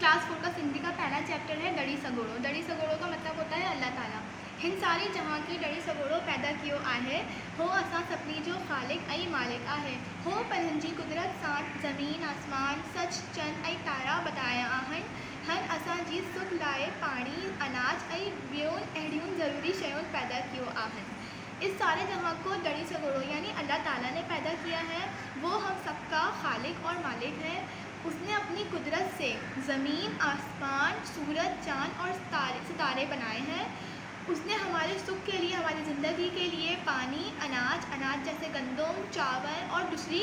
Class four का सिंधी का पहला चैप्टर है दड़ी सगोड़ो। दड़ी सगोड़ो का मतलब होता है अल्लाह ताला। हिन सारी जहाँ की डड़ी सगोड़ो पैदा कियो आहे, हो असां सपनी जो ख़ालिक ऐं मालिक आहे। हो पंहिंजी कुदरत सां ज़मीन, आसमान, सच चंड ऐं तारा बधाया आहिनि। हर असांजी सुख लाइ पाणी, अनाज ऐं ॿियूं अहिड़ियूं ज़रूरी शयूं पैदा कियो आहिनि। इस सारे जहाँ को दड़ी सगोड़ो यानी अल्लाह ताला ने पैदा किया है, वो हम सबका खालिक और मालिक है। उसने अपनी कुदरत से ज़मीन, आसमान, सूरज, चाँद और सितारे सितारे बनाए हैं। उसने हमारे सुख के लिए, हमारी ज़िंदगी के लिए पानी, अनाज अनाज जैसे गंदम, चावल और दूसरी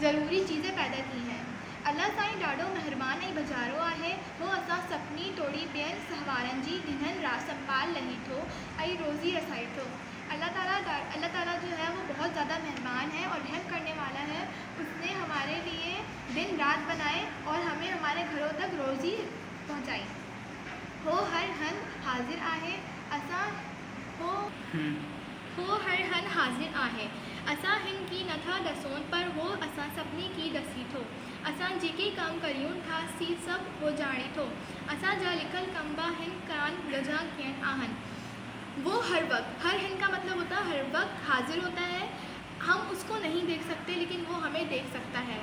ज़रूरी चीज़ें पैदा की हैं। अल्लाह साईं ॾाढो महिरबानी ऐं बजारो आहे वो असां सभिनी टोड़ी ॿियनि सहारनि जी ॾिननि राज संभाल लही थो ऐं रोज़ी रसाए थो। अल्लाह ताला अल्लाह ताला जो है वो बहुत ज़्यादा मेहरबान है और रहम करने वाला है। उसने हमारे लिए दिन रात बनाए और हमें हमारे घरों तक रोज़ी पहुँचाई। हो हर हन हाजिर आहे असां हो हो हर हन हाजिर आहे। असां हिन की नथा ॾसूं पर हो असां सभिनी की ॾसी थो। असां जेके कमु करियूं था सी सभु हो ॼाणे थो। असांजा लिखल कमबा हिन कान गजा कीअं आहिनि। वो हर वक्त, हर हिंद का मतलब होता है, हर वक्त हाजिर होता है। हम उसको नहीं देख सकते, लेकिन वो हमें देख सकता है।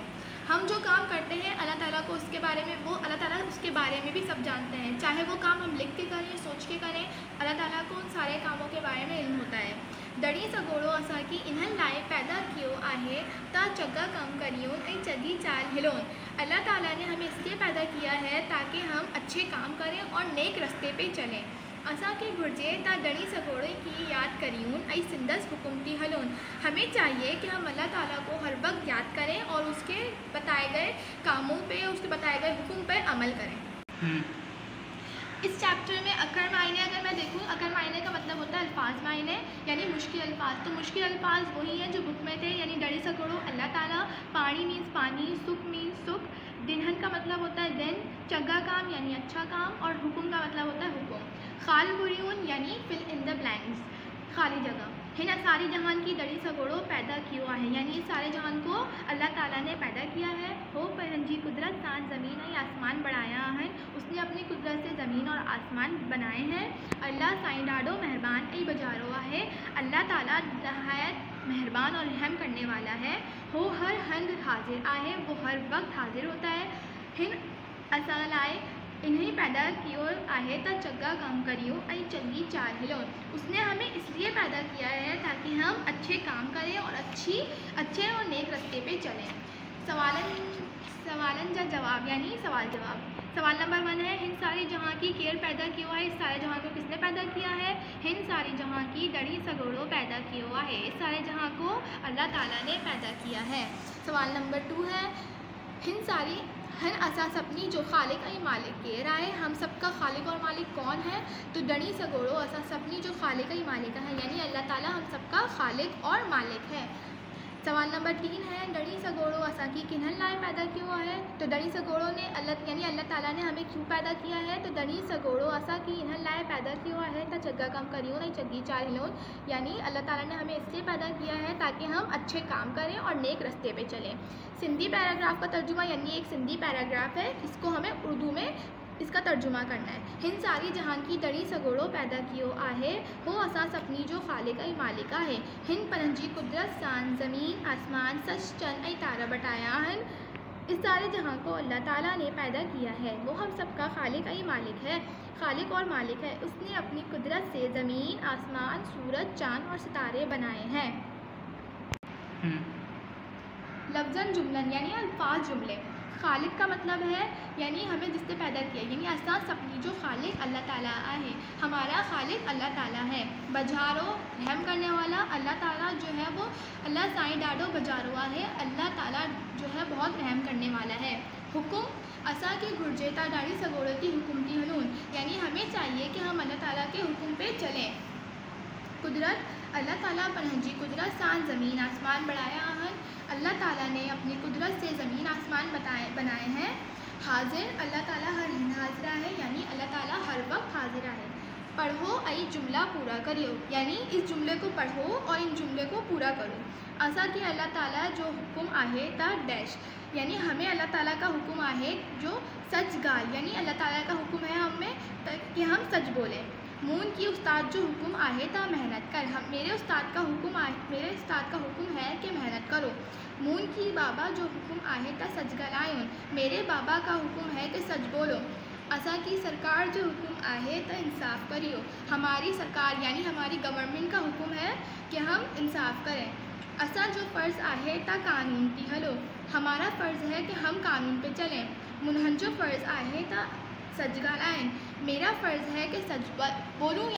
हम जो काम करते हैं, अल्लाह ताला को उसके बारे में, वो अल्लाह ताला उसके बारे में भी सब जानते हैं। चाहे वो काम हम लिख के करें, सोच के करें, अल्लाह ताला को उन सारे कामों के बारे में इल्म होता है। दड़ी सगोड़ो असा की इन्हनि लाइ पैदा कियो आहे, ता चगा कम करियो ऐं चगी चाल हिलोन। अल्लाह ताला ने हमें इसलिए पैदा किया है, ताकि हम अच्छे काम करें और नेक रस्ते पे चलें। असांखे घुर्जे ता डणी सगोड़े की याद करियूं ऐं सिंदस हुकुम थी हलोन हमें चाहिए कि हम अल्लाह ताला को हर वक्त याद करें और उसके बताए गए कामों पे उसके बताए गए हुक्म पर अमल करें। इस चैप्टर में अकर मायने अगर मैं देखूँ है अल्फाज मायने यानी मुश्किल अल्फाज। तो मुश्किल अल्फाज वही हैं जो बुक में थे, यानी डरी सकोड़ो अल्लाह ताला, पानी मीन्स पानी, सुख मीन्स सुख। दिनहन का मतलब होता है दिन, चंगा काम, यानी अच्छा काम, और हुक्म का मतलब होता है हुक्म। खाल बुरीन यानी फिल इन द ब्लैंक्स खाली जगह। हिन सारी जहान की दड़ी सगोड़ो पैदा किया है, यानी सारे जहान को अल्लाह ताला ने पैदा किया है। हो जी कुदरत, साथ ज़मीन और आसमान बढ़ाया है उसने अपनी कुदरत से ज़मीन और आसमान बनाए हैं। अल्लाह साईं ॾाढो मेहरबान ऐं बजारो है। अल्लाह ताला नहायत, मेहरबान और रहम करने वाला है। हो, हर हंद हाजिर आहे वो हर वक्त हाजिर होता है। हिन असां लाइ इन्हें पैदा कियो आहे, त चंगा काम करियो ऐं चंगी चाल हिलो। उसने हमें इसलिए पैदा किया है, ताकि हम अच्छे काम करें और अच्छी, अच्छे और नेक रस्ते पे चलें। सवालन सवालन जा जवाब, यानी सवाल जवाब। सवाल नंबर वन है, हिंद सारी जहाँ की केयर पैदा किया है इस सारे जहाँ को किसने पैदा किया है? हिंद सारी जहाँ की डड़ी सगोड़ो पैदा किया हुआ है इस सारे जहाँ को अल्लाह ताला ने पैदा किया है। सवाल नंबर टू है, हिंद सारी, हर असा सपनी जो खालिक ऐं मालिक केरु राय, हम सबका खालिक और मालिक कौन है? तो डणी सगोड़ो असा सपनी जो खालिक ऐं मालिक है, यानी अल्लाह ताला हम सबका खालिक और मालिक है। सवाल नंबर तीन है डड़ी सगोड़ो असा की किन्हन लाए पैदा क्यों है तो डड़ी सगोड़ो ने अल्लाह यानी अल्लाह ताला ने हमें क्यों पैदा किया है? तो डड़ी सगोड़ो असा की इन्हन लाए पैदा क्यों है तो चग्गा कम करियो नहीं चग्गी चार हिलोन यानी अल्लाह ताला ने हमें इसलिए पैदा किया है ताकि हम अच्छे काम करें और नेक रस्ते पर चलें। सिंधी पैराग्राफ का तर्जुमा यानी एक सिंधी पैराग्राफ है। इसको हमें उर्दू में इसका तर्जुमा करना है। हिन सारी जहाँ की दड़ी सगोड़ो पैदा कियो आहे वो असा सपनी जो खालिक ऐं मालिका है हिन पंहिंजी कुदरत सान ज़मीन आसमान सच चंद ऐं तारा बटाया आहिनि इस सारे जहाँ को अल्लाह ताला ने पैदा किया है। वो हम सबका खालिक ऐं मालिक है। खालिक और मालिक है उसने अपनी कुदरत से ज़मीन आसमान सूरज चाँद और सितारे बनाए हैं। लफ्जन जुमलन यानी अल्फाज जुमले। खालिक का मतलब है, यानी हमें जिससे पैदा किया, यानी असा सपनी जो खालिक अल्लाह ताला है हमारा खालिद अल्लाह ताला है। बजारो, रहम करने वाला अल्लाह ताला जो है वो अल्लाह साईं डाडो बजारो है, अल्लाह ताला जो है बहुत रहम करने वाला है। हुक्म, असा की घुर्जेता डाड़ी सगोड़ती हुक्म की हनून, यानी हमें चाहिए कि हम अल्लाह ताला के हुक्म पे चलें। कुदरत, अल्लाह ताला जी कुदरत सान ज़मीन आसमान बढ़ाया हन अल्लाह ताला ने अपनी कुदरत से ज़मीन आसमान बताए, बनाए हैं। हाजिर, अल्लाह ताला हर हाजिरा है यानी अल्लाह ताला हर वक्त हाजिरा है पढ़ो आई जुमला पूरा करियो, यानी इस जुमले को पढ़ो और इन जुमले को पूरा करो। असा कि अल्लाह ताला जो हुक्म आहे ता डैश, यानी हमें अल्लाह ताला का हुक्म आहे जो सच ॻाल्हि यानी अल्लाह ताला का हुक्म है हमें कि हम सच बोलें। मून की उस्ताद जो हुक्म आहे, ता मेहनत कर। हम मेरे उस्ताद का हुक्म आहे मेरे उस्ताद का हुक्म है कि मेहनत करो। मून की बाबा जो हुक्म आहे, ता सच ॻाल्हायूं मेरे बाबा का हुक्म है कि सच बोलो। असा की सरकार जो हुक्म आहे तो इंसाफ़ करियो। हमारी सरकार, यानी हमारी गवर्नमेंट का हुक्म है कि हम इंसाफ़ करें। असा जो फ़र्ज़ आहे, ता कानून थी हलो। हमारा फ़र्ज़ है कि हम कानून पे चलें। मुनहन जो फ़र्ज़ आहे, ता सच ॻाल्हाइनि मेरा फ़र्ज़ है कि सच बोलूँ